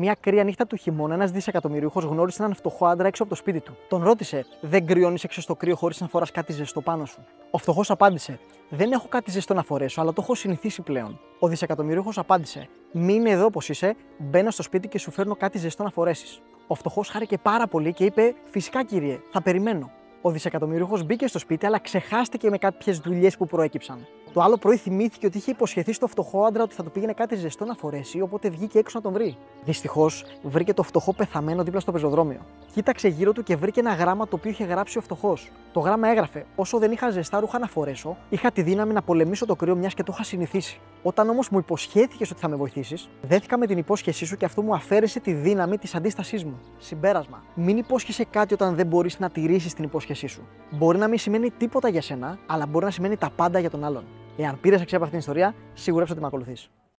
Μια κρύα νύχτα του χειμώνα, ένας δισεκατομμυρίουχος γνώρισε έναν φτωχό άντρα έξω από το σπίτι του. Τον ρώτησε: Δεν κρυώνεις έξω στο κρύο χωρίς να φοράς κάτι ζεστό πάνω σου; Ο φτωχός απάντησε: Δεν έχω κάτι ζεστό να φορέσω, αλλά το έχω συνηθίσει πλέον. Ο δισεκατομμυρίουχος απάντησε: Μείνε εδώ όπως είσαι, μπαίνω στο σπίτι και σου φέρνω κάτι ζεστό να φορέσεις. Ο φτωχός χάρηκε πάρα πολύ και είπε: Φυσικά κύριε, θα περιμένω. Ο δισεκατομμυρίουχος μπήκε στο σπίτι, αλλά ξεχάστηκε με κάποιες δουλειές που προέκυψαν. Το άλλο πρωί θυμήθηκε ότι είχε υποσχεθεί στο φτωχό άντρα ότι θα του πήγαινε κάτι ζεστό να φορέσει, οπότε βγήκε έξω να τον βρει. Δυστυχώς βρήκε το φτωχό πεθαμένο δίπλα στο πεζοδρόμιο. Κοίταξε γύρω του και βρήκε ένα γράμμα το οποίο είχε γράψει ο φτωχός. Το γράμμα έγραφε: Όσο δεν είχα ζεστά ρούχα να φορέσω, είχα τη δύναμη να πολεμήσω το κρύο μιας και το είχα συνηθίσει. Όταν όμως μου υποσχέθηκες ότι θα με βοηθήσεις, δέθηκα με την υπόσχεσή σου και αυτό μου αφαίρεσε τη δύναμη της αντίστασής μου. Συμπέρασμα. Μην υπόσχεσαι κάτι όταν δεν μπορείς να τηρήσεις την υπόσχεσή σου. Μπορεί να μην σημαίνει τίποτα για σένα, αλλά μπορεί να σημαίνει τα πάντα για τον άλλον. Εάν πήρες αξία από αυτήν την ιστορία, σίγουρα ότι με ακολουθεί.